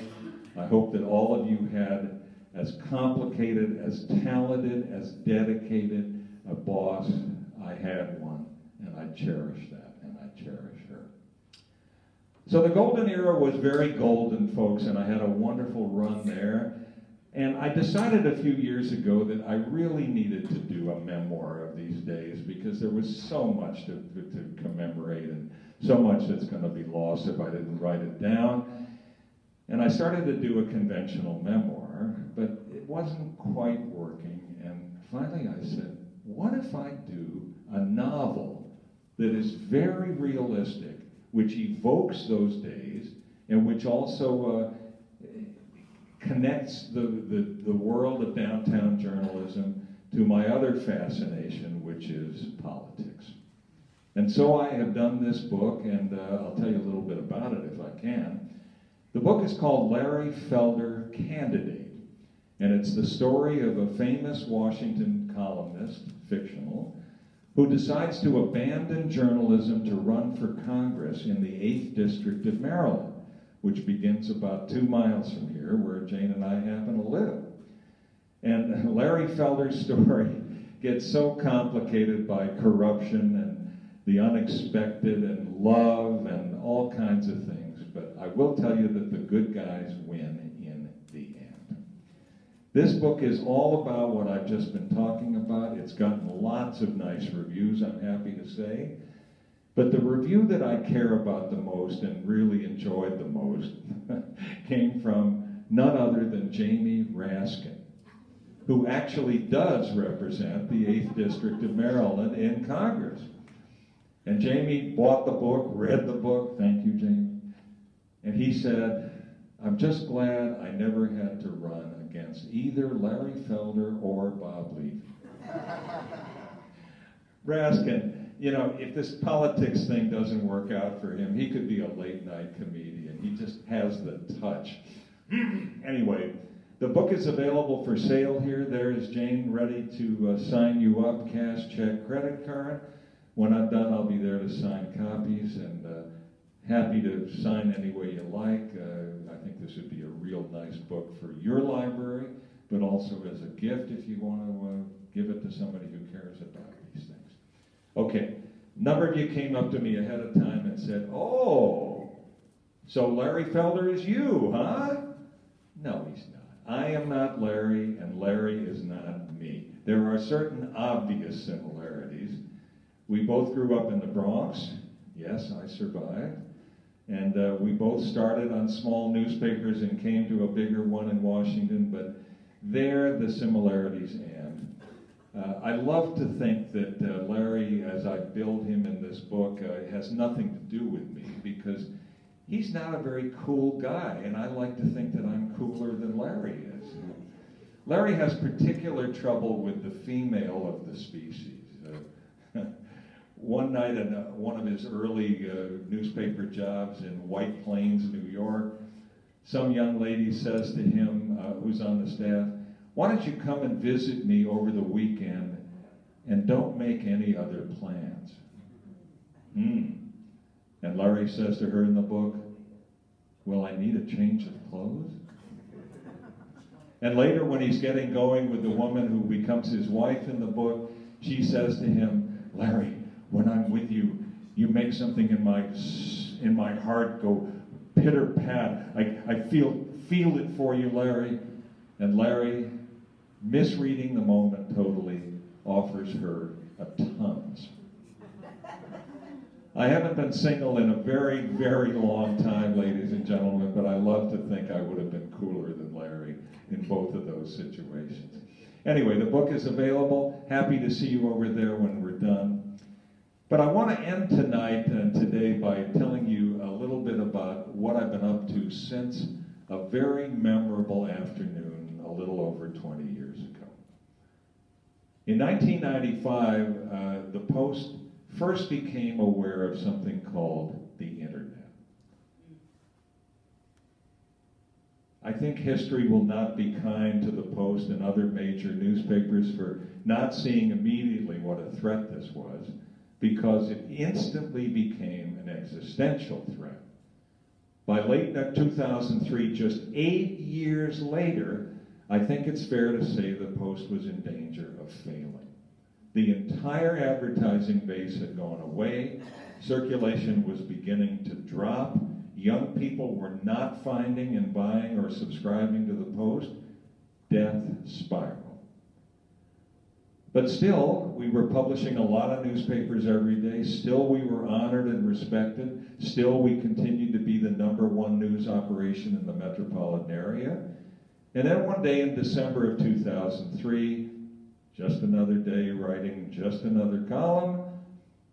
I hope that all of you had as complicated, as talented, as dedicated a boss. I had one, and I cherish that, and I cherish her. So the golden era was very golden, folks, and I had a wonderful run there. And I decided a few years ago that I really needed to do a memoir of these days because there was so much to, to commemorate and so much that's going to be lost if I didn't write it down. And I started to do a conventional memoir, but it wasn't quite working. And finally I said, what if I do a novel that is very realistic, which evokes those days, and which also uh, connects the, the, the world of downtown journalism to my other fascination, which is politics. And so I have done this book, and uh, I'll tell you a little bit about it if I can. The book is called Larry Felder Candidate, and it's the story of a famous Washington columnist, fictional, who decides to abandon journalism to run for Congress in the 8th District of Maryland, which begins about two miles from here, where Jane and I happen to live. And Larry Felder's story gets so complicated by corruption and the unexpected and love and all kinds of things. But I will tell you that the good guys win. This book is all about what I've just been talking about. It's gotten lots of nice reviews, I'm happy to say. But the review that I care about the most and really enjoyed the most came from none other than Jamie Raskin, who actually does represent the 8th District of Maryland in Congress. And Jamie bought the book, read the book. Thank you, Jamie. And he said, I'm just glad I never had to run against either Larry Felder or Bob Levey. Raskin, you know, if this politics thing doesn't work out for him, he could be a late night comedian. He just has the touch. anyway, the book is available for sale here. There is Jane ready to uh, sign you up, cash, check, credit card. When I'm done, I'll be there to sign copies and uh, happy to sign any way you like. Uh, I think this would be real nice book for your library, but also as a gift if you want to uh, give it to somebody who cares about these things. Okay, number of you came up to me ahead of time and said, Oh, so Larry Felder is you, huh? No, he's not. I am not Larry, and Larry is not me. There are certain obvious similarities. We both grew up in the Bronx. Yes, I survived. And uh, we both started on small newspapers and came to a bigger one in Washington, but there the similarities end. Uh, I love to think that uh, Larry, as I build him in this book, uh, has nothing to do with me because he's not a very cool guy, and I like to think that I'm cooler than Larry is. Larry has particular trouble with the female of the species. One night in uh, one of his early uh, newspaper jobs in White Plains, New York, some young lady says to him, uh, who's on the staff, Why don't you come and visit me over the weekend and don't make any other plans? Hmm. And Larry says to her in the book, Will I need a change of clothes? And later, when he's getting going with the woman who becomes his wife in the book, she says to him, Larry, when I'm with you, you make something in my in my heart go pitter pat. I, I feel feel it for you, Larry. And Larry, misreading the moment totally, offers her a Tums. I haven't been single in a very, very long time, ladies and gentlemen, but I love to think I would have been cooler than Larry in both of those situations. Anyway, the book is available. Happy to see you over there when we're done. But I want to end tonight and today by telling you a little bit about what I've been up to since a very memorable afternoon a little over 20 years ago. In 1995, uh, the Post first became aware of something called the Internet. I think history will not be kind to the Post and other major newspapers for not seeing immediately what a threat this was because it instantly became an existential threat. By late 2003, just eight years later, I think it's fair to say the Post was in danger of failing. The entire advertising base had gone away, circulation was beginning to drop, young people were not finding and buying or subscribing to the Post, death spiral. But still, we were publishing a lot of newspapers every day. Still, we were honored and respected. Still, we continued to be the number one news operation in the metropolitan area. And then one day in December of 2003, just another day writing just another column,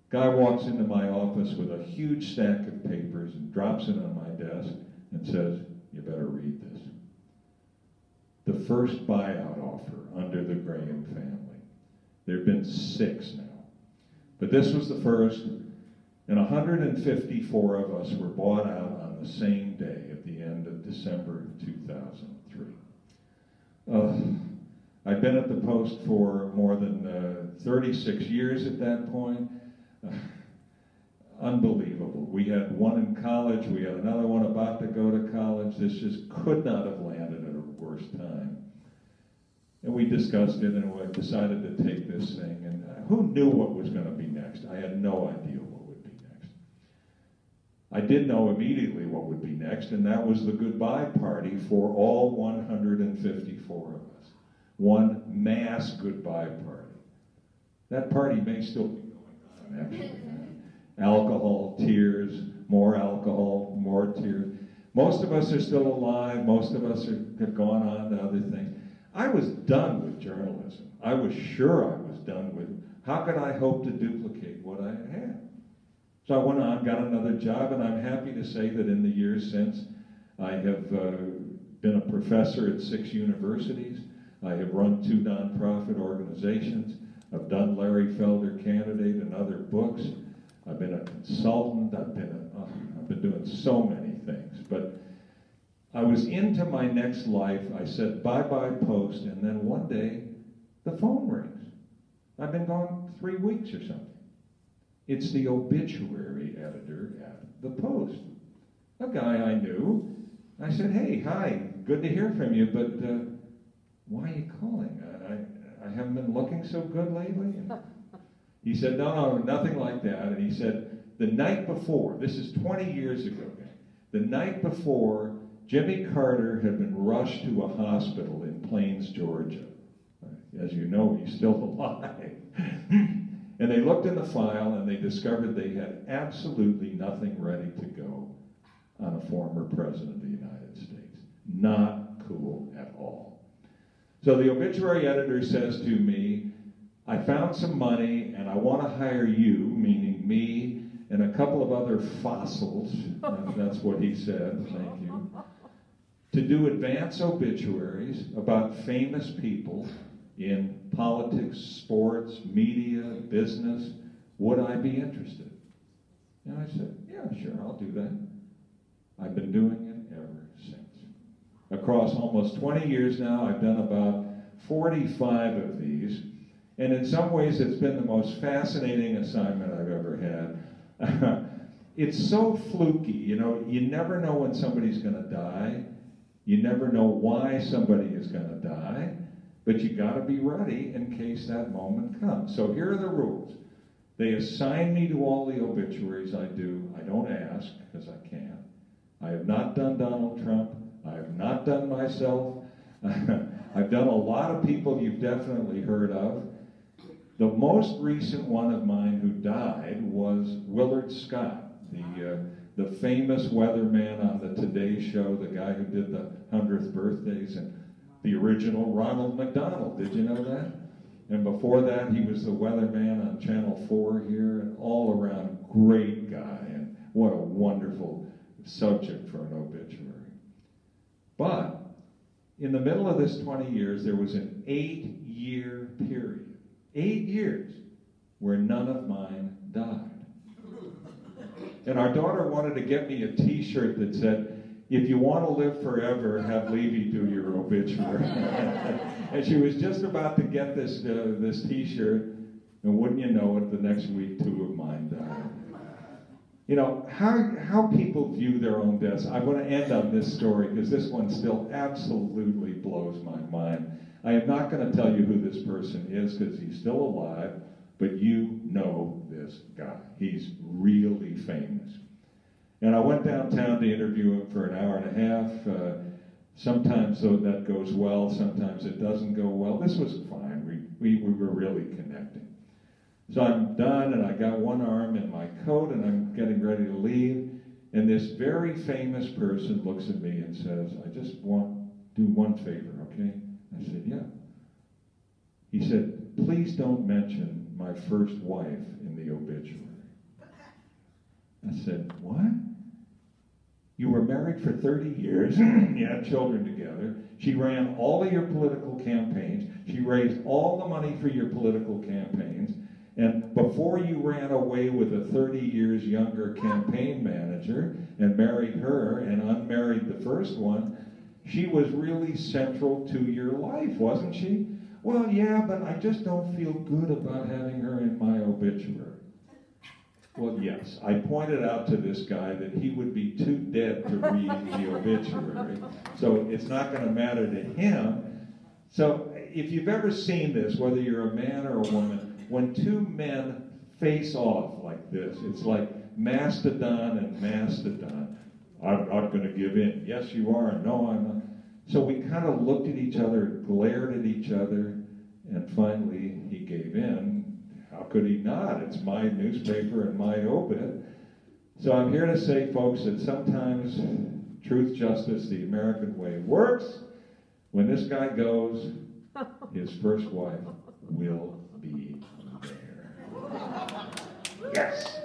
guy walks into my office with a huge stack of papers and drops it on my desk and says, You better read this. The first buyout offer under the Graham family. There have been six now. But this was the first, and 154 of us were bought out on the same day at the end of December 2003. Uh, I'd been at the Post for more than uh, 36 years at that point. Unbelievable. We had one in college, we had another one about to go to college. This just could not have landed at a worse time. And we discussed it and we decided to take this thing. And uh, who knew what was going to be next? I had no idea what would be next. I did know immediately what would be next, and that was the goodbye party for all 154 of us. One mass goodbye party. That party may still be going on, actually. alcohol, tears, more alcohol, more tears. Most of us are still alive. Most of us are, have gone on to other things. I was done with journalism. I was sure I was done with it. How could I hope to duplicate what I had? So I went on, got another job, and I'm happy to say that in the years since, I have uh, been a professor at six universities. I have run two nonprofit organizations. I've done Larry Felder Candidate and other books. I've been a consultant. I've been, a, I've been doing so many things. But I was into my next life. I said bye-bye post, and then one day the phone rings. I've been gone three weeks or something. It's the obituary editor at the Post, a guy I knew. I said, hey, hi, good to hear from you, but uh, why are you calling? I, I haven't been looking so good lately. And he said, no, no, nothing like that. And he said, the night before, this is 20 years ago, the night before, Jimmy Carter had been rushed to a hospital in Plains, Georgia. As you know, he's still alive. and they looked in the file and they discovered they had absolutely nothing ready to go on a former president of the United States. Not cool at all. So the obituary editor says to me, I found some money and I want to hire you, meaning me, and a couple of other fossils, that's what he said, thank you, to do advance obituaries about famous people in politics, sports, media, business. Would I be interested? And I said, yeah, sure, I'll do that. I've been doing it ever since. Across almost 20 years now, I've done about 45 of these. And in some ways, it's been the most fascinating assignment I've ever had. it's so fluky, you know, you never know when somebody's going to die. You never know why somebody is going to die, but you got to be ready in case that moment comes. So here are the rules. They assign me to all the obituaries I do. I don't ask because I can't. I have not done Donald Trump. I have not done myself. I've done a lot of people you've definitely heard of. The most recent one of mine who died was Willard Scott, the, uh, the famous weatherman on the Today Show, the guy who did the 100th birthdays, and the original Ronald McDonald. Did you know that? And before that, he was the weatherman on Channel 4 here, and all around great guy, and what a wonderful subject for an obituary. But in the middle of this 20 years, there was an eight year period Eight years where none of mine died. And our daughter wanted to get me a t shirt that said, if you want to live forever, have Levey do your obituary. and she was just about to get this, uh, this t shirt, and wouldn't you know it, the next week, two of mine died. You know, how, how people view their own deaths. I want to end on this story because this one still absolutely blows my mind. I am not going to tell you who this person is because he's still alive, but you know this guy. He's really famous. And I went downtown to interview him for an hour and a half. Uh, sometimes though that goes well, sometimes it doesn't go well. This was fine. We, we, we were really connecting. So I'm done, and I got one arm in my coat, and I'm getting ready to leave. And this very famous person looks at me and says, I just want do one favor, okay? I said, Yeah. He said, Please don't mention my first wife in the obituary. I said, What? You were married for 30 years. you had children together. She ran all of your political campaigns. She raised all the money for your political campaigns. And before you ran away with a 30 years younger campaign manager and married her and unmarried the first one, she was really central to your life, wasn't she? Well, yeah, but I just don't feel good about having her in my obituary. Well, yes, I pointed out to this guy that he would be too dead to read the obituary, so it's not going to matter to him. So, if you've ever seen this, whether you're a man or a woman, when two men face off like this, it's like mastodon and mastodon. I'm not going to give in. Yes, you are. No, I'm not. So we kind of looked at each other, glared at each other, and finally he gave in. How could he not? It's my newspaper and my obit. So I'm here to say, folks, that sometimes truth, justice, the American way works. When this guy goes, his first wife will be there. Yes.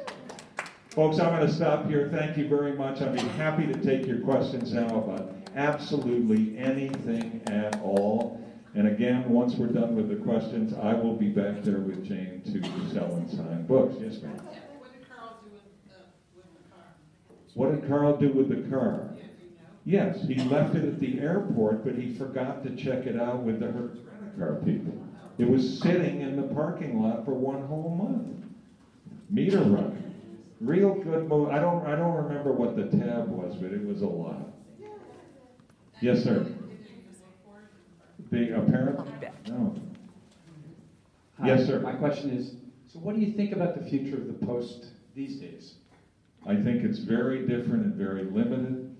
Folks, I'm going to stop here. Thank you very much. I'd be happy to take your questions now about absolutely anything at all. And again, once we're done with the questions, I will be back there with Jane to sell and sign books. Yes, ma'am. What did Carl do with, the car? What did Carl do with the car? Yeah, you know? Yes, he left it at the airport, but he forgot to check it out with the Hertz rent-a-car people. Oh. It was sitting in the parking lot for one whole month. Meter running. Real good move. I don't, I don't remember what the tab was, but it was a lot. Yes, sir. Did you use it for it? The apparent? No. Hi, Yes, sir. My question is, so what do you think about the future of the Post these days? I think it's very different and very limited.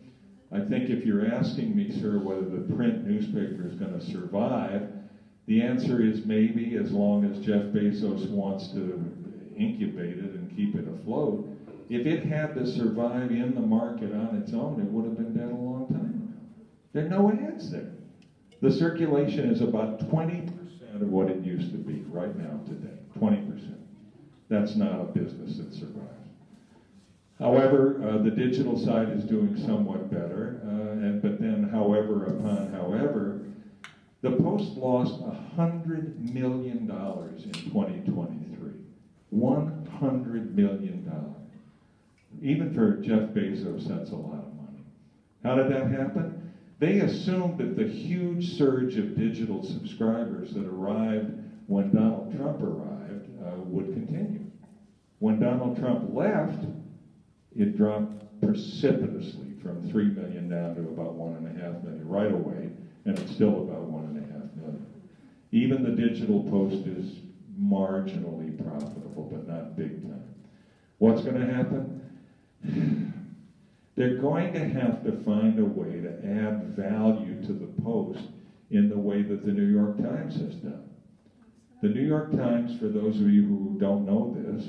I think if you're asking me, sir, whether the print newspaper is going to survive, the answer is maybe as long as Jeff Bezos wants to incubate it and keep it afloat. If it had to survive in the market on its own, it would have been dead a long time There are no ads there. The circulation is about 20% of what it used to be right now today. 20%. That's not a business that survives. However, uh, the digital side is doing somewhat better, uh, and, but then, however, upon however, the Post lost $100 million in 2023. $100 million. Even for Jeff Bezos, that's a lot of money. How did that happen? They assumed that the huge surge of digital subscribers that arrived when Donald Trump arrived uh, would continue. When Donald Trump left, it dropped precipitously from 3 million down to about 1.5 million right away, and it's still about 1.5 million. Even the digital post is marginally profitable, but not big time. What's going to happen? They're going to have to find a way to add value to the post in the way that the New York Times has done. The New York Times, for those of you who don't know this,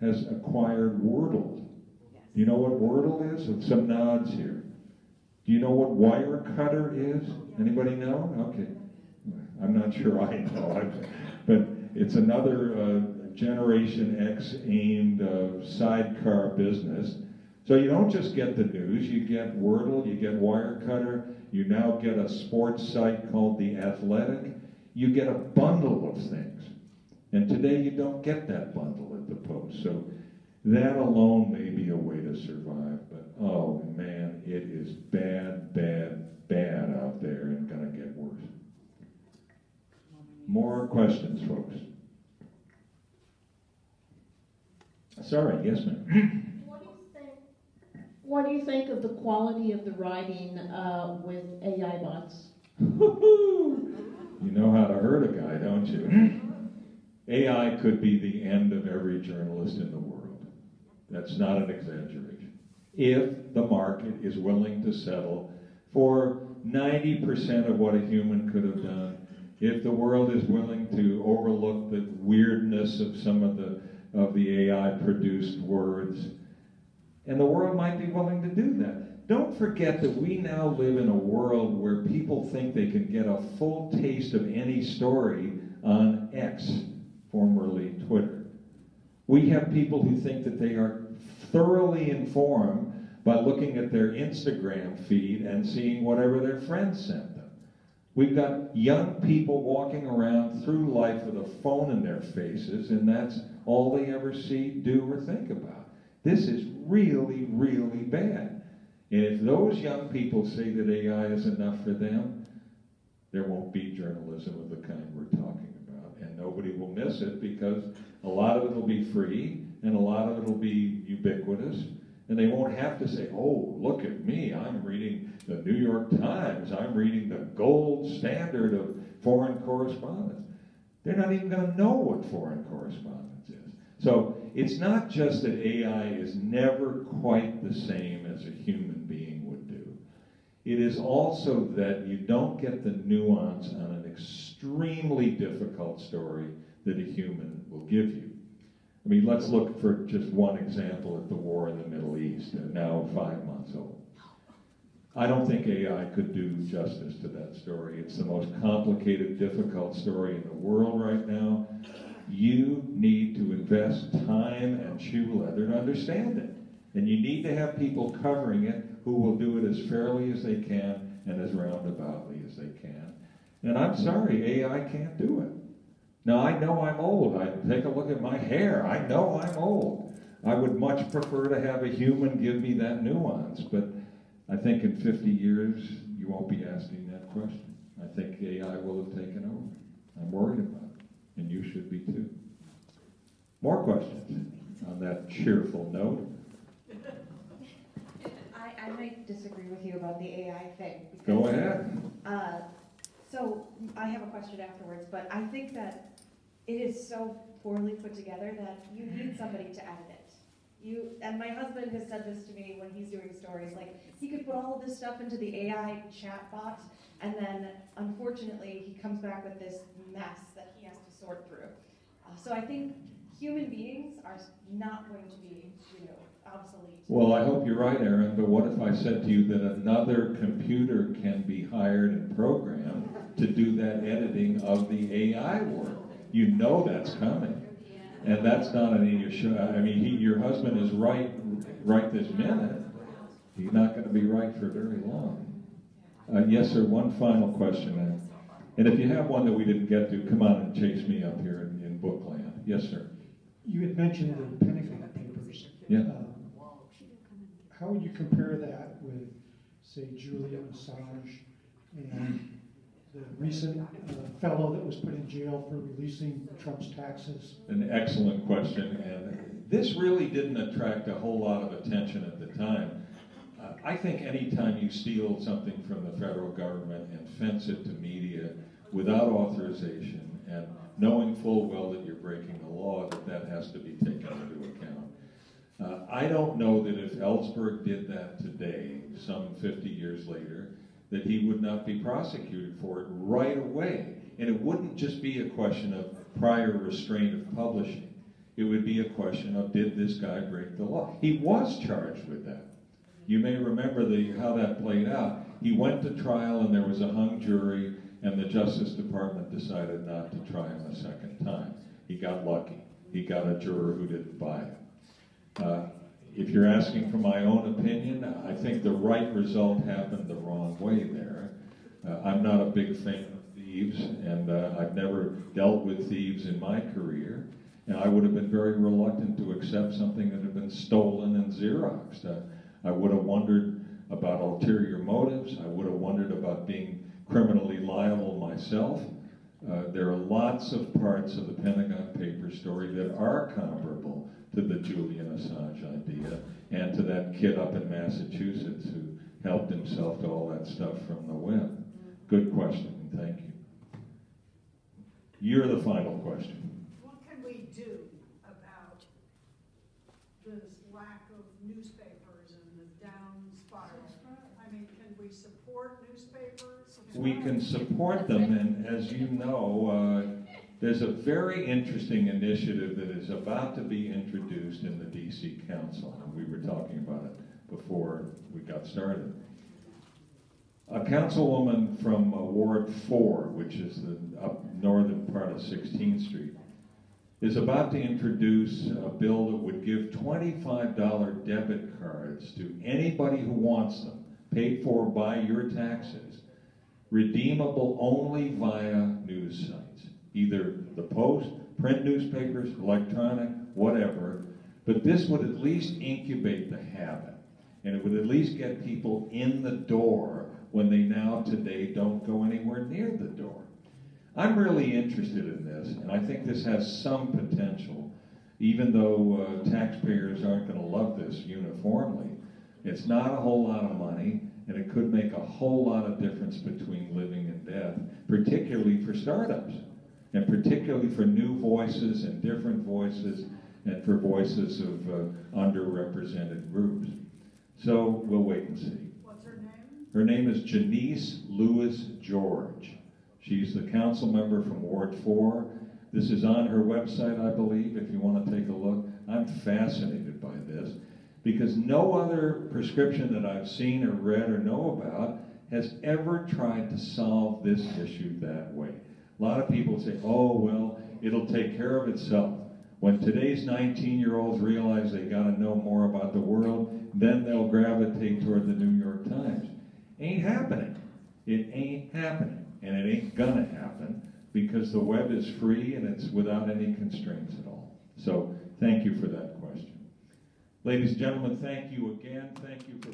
has acquired Wordle. You know what Wordle is? Some nods here. Do you know what Wirecutter is? Anybody know? Okay. I'm not sure I know, but it's another uh, Generation X aimed uh, sidecar business. So you don't just get the news, you get Wordle, you get Wirecutter, you now get a sports site called The Athletic. You get a bundle of things. And today you don't get that bundle at the Post. So that alone may be a way to survive. But oh man, it is bad, bad, bad out there and gonna get worse. More questions, folks? Sorry, yes, ma'am. What do you think, what do you think of the quality of the writing uh, with AI bots? You know how to hurt a guy, don't you? AI could be the end of every journalist in the world. That's not an exaggeration. If the market is willing to settle for 90% of what a human could have done, if the world is willing to overlook the weirdness of some of the of the AI produced words, and the world might be willing to do that. Don't forget that we now live in a world where people think they can get a full taste of any story on X, formerly Twitter. We have people who think that they are thoroughly informed by looking at their Instagram feed and seeing whatever their friends sent them. We've got young people walking around through life with a phone in their faces, and that's all they ever see, do, or think about. This is really, really bad. And if those young people say that AI is enough for them, there won't be journalism of the kind we're talking about. And nobody will miss it because a lot of it will be free and a lot of it will be ubiquitous. And they won't have to say, oh, look at me, I'm reading the New York Times, I'm reading the gold standard of foreign correspondence. They're not even going to know what foreign correspondence is. So it's not just that AI is never quite the same as a human being would do. It is also that you don't get the nuance on an extremely difficult story that a human will give you. I mean, let's look for just one example at the war in the Middle East, uh, now five months old. I don't think AI could do justice to that story. It's the most complicated, difficult story in the world right now. You need to invest time and shoe leather to understand it. And you need to have people covering it who will do it as fairly as they can and as roundaboutly as they can. And I'm sorry, AI can't do it. Now, I know I'm old. I take a look at my hair. I know I'm old. I would much prefer to have a human give me that nuance, but I think in 50 years, you won't be asking that question. I think AI will have taken over. I'm worried about it, and you should be too. More questions on that cheerful note? I, I might disagree with you about the AI thing. Go ahead. Uh, so I have a question afterwards, but I think that it is so poorly put together that you need somebody to edit it. You, and my husband has said this to me when he's doing stories, like, he could put all of this stuff into the AI chat chatbot, and then unfortunately, he comes back with this mess that he has to sort through. Uh, so I think human beings are not going to be, you know, obsolete. Well, I hope you're right, Aaron, but what if I said to you that another computer can be hired and programmed to do that editing of the AI work? You know that's coming. And that's not an issue. I mean, he, your husband is right, right this minute. He's not going to be right for very long. Uh, yes, sir. One final question. And if you have one that we didn't get to, come on and chase me up here in, in Bookland. Yes, sir. You had mentioned the Pentagon Papers. Yeah. Um, How would you compare that with, say, Julian Assange and the recent uh, fellow that was put in jail for releasing Trump's taxes? An excellent question, and this really didn't attract a whole lot of attention at the time. I think anytime you steal something from the federal government and fence it to media without authorization and knowing full well that you're breaking the law, that that has to be taken into account. Uh, I don't know that if Ellsberg did that today, some 50 years later, that he would not be prosecuted for it right away. And it wouldn't just be a question of prior restraint of publishing. It would be a question of did this guy break the law? He was charged with that. You may remember the, how that played out. He went to trial and there was a hung jury and the Justice Department decided not to try him a second time. He got lucky. He got a juror who didn't buy it. Uh, if you're asking for my own opinion, I think the right result happened the wrong way there. Uh, I'm not a big fan of thieves, and uh, I've never dealt with thieves in my career. And I would have been very reluctant to accept something that had been stolen and Xeroxed. I would have wondered about ulterior motives. I would have wondered about being criminally liable myself. Uh, there are lots of parts of the Pentagon paper story that are comparable to the Julian Assange idea and to that kid up in Massachusetts who helped himself to all that stuff from the web. Good question, thank you. You're the final question. What can we do about this lack of newspapers and the down spiral? I mean, can we support newspapers? We can support them, and as you know, uh, there's a very interesting initiative that is about to be introduced in the DC Council. and We were talking about it before we got started. A councilwoman from uh, Ward 4, which is the up northern part of 16th Street, is about to introduce a bill that would give $25 debit cards to anybody who wants them, paid for by your taxes, redeemable only via news sites, either the Post, print newspapers, electronic, whatever. But this would at least incubate the habit, and it would at least get people in the door when they now today don't go anywhere near the door. I'm really interested in this, and I think this has some potential, even though uh, taxpayers aren't going to love this uniformly. It's not a whole lot of money, and it could make a whole lot of difference between living and death, particularly for startups, and particularly for new voices and different voices, and for voices of uh, underrepresented groups. So we'll wait and see. What's her name? Her name is Janeese Lewis George. She's the council member from Ward 4. This is on her website, I believe, if you want to take a look. I'm fascinated by this because no other prescription that I've seen or read or know about has ever tried to solve this issue that way. A lot of people say, oh, well, it'll take care of itself. When today's 19 year olds realize they got to know more about the world, then they'll gravitate toward the New York Times. Ain't happening. It ain't happening. And it ain't gonna happen because the web is free and it's without any constraints at all. So thank you for that. Ladies and gentlemen, thank you again. Thank you for